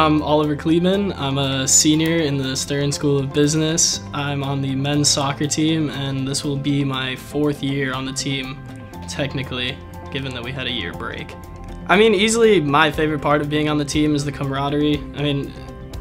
I'm Oliver Kleban. I'm a senior in the Stern School of Business. I'm on the men's soccer team, and this will be my fourth year on the team, technically, given that we had a year break. I mean, easily my favorite part of being on the team is the camaraderie. I mean,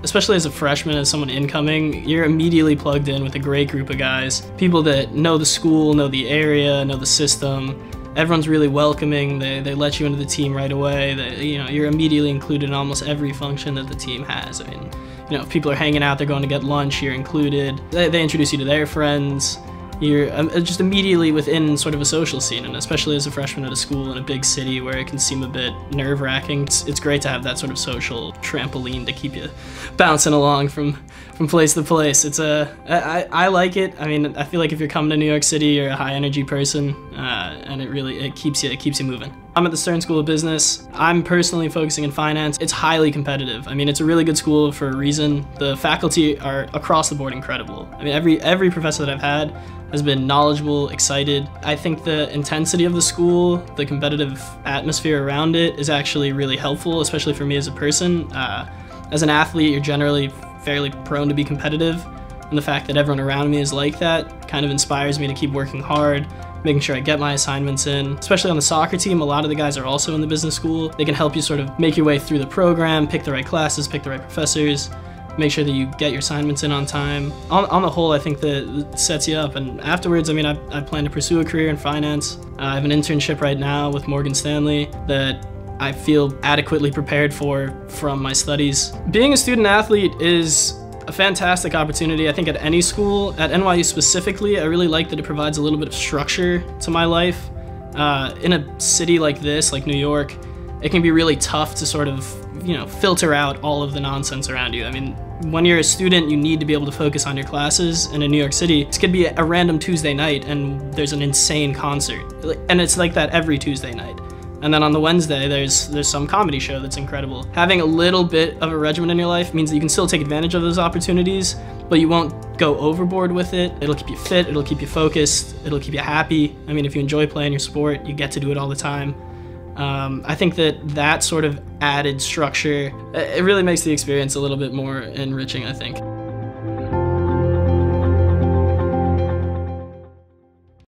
especially as a freshman, as someone incoming, you're immediately plugged in with a great group of guys. People that know the school, know the area, know the system. Everyone's really welcoming. They, they let you into the team right away. They, you know, you're immediately included in almost every function that the team has. I mean, you know, if people are hanging out, they're going to get lunch, you're included. They, they introduce you to their friends you're um, just immediately within sort of a social scene, and especially as a freshman at a school in a big city where it can seem a bit nerve wracking, it's, it's great to have that sort of social trampoline to keep you bouncing along from from place to place. It's a I, I like it. I mean, I feel like if you're coming to New York City, you're a high energy person, uh, and it really it keeps you it keeps you moving. I'm at the Stern School of Business. I'm personally focusing in finance. It's highly competitive. I mean, it's a really good school for a reason. The faculty are across the board incredible. I mean, every every professor that I've had has been knowledgeable, excited. I think the intensity of the school, the competitive atmosphere around it is actually really helpful, especially for me as a person. Uh, as an athlete, you're generally fairly prone to be competitive, and the fact that everyone around me is like that kind of inspires me to keep working hard, making sure I get my assignments in. Especially on the soccer team, a lot of the guys are also in the business school. They can help you sort of make your way through the program, pick the right classes, pick the right professors, make sure that you get your assignments in on time. On, on the whole, I think that sets you up. And afterwards, I mean, I, I plan to pursue a career in finance. Uh, I have an internship right now with Morgan Stanley that I feel adequately prepared for from my studies. Being a student athlete is a fantastic opportunity. I think at any school, at NYU specifically, I really like that it provides a little bit of structure to my life. Uh, in a city like this, like New York, it can be really tough to sort of, you know, filter out all of the nonsense around you. I mean, when you're a student, you need to be able to focus on your classes. And in New York City, it could be a random Tuesday night and there's an insane concert. And it's like that every Tuesday night. And then on the Wednesday, there's there's some comedy show that's incredible. Having a little bit of a regimen in your life means that you can still take advantage of those opportunities, but you won't go overboard with it. It'll keep you fit, it'll keep you focused, it'll keep you happy. I mean, if you enjoy playing your sport, you get to do it all the time. Um, I think that that sort of added structure, it really makes the experience a little bit more enriching, I think.